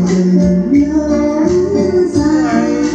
đừng nhớ rằng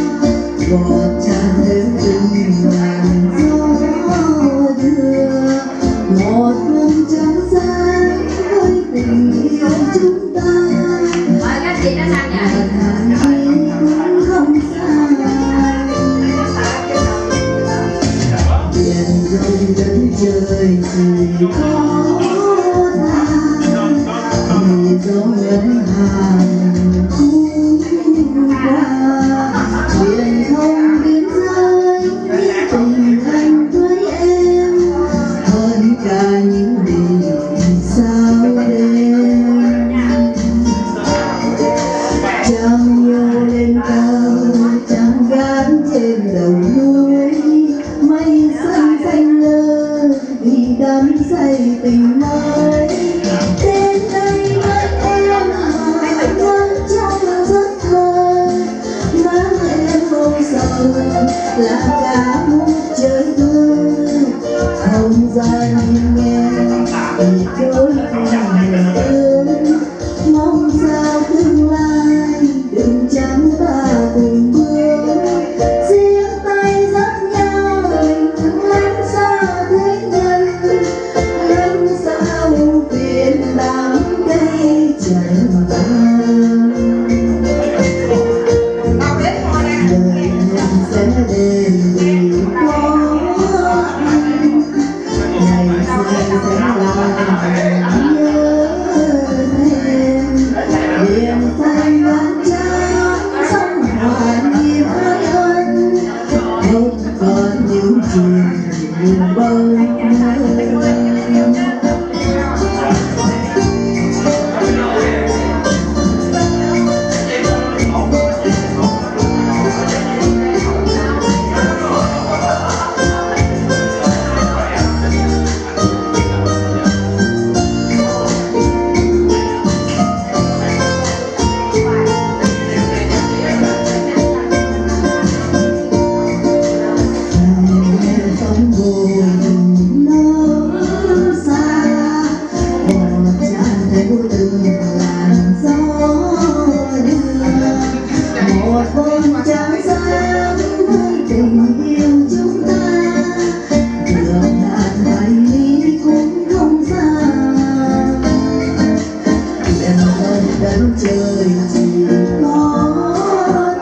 trời chỉ có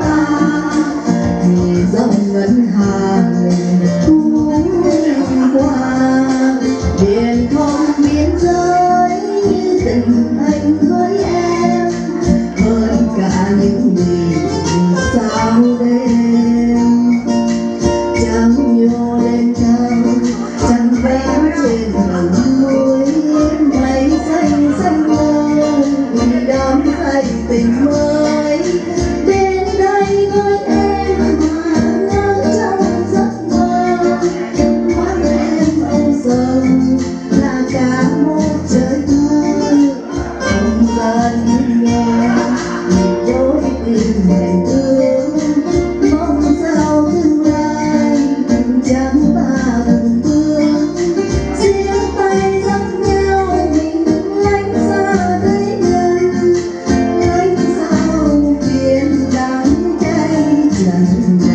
ta. Thì dòng ngân hàng thu qua. Biển không biên giới như tình anh với em. Hơn cả những gì sao đây? Jesus.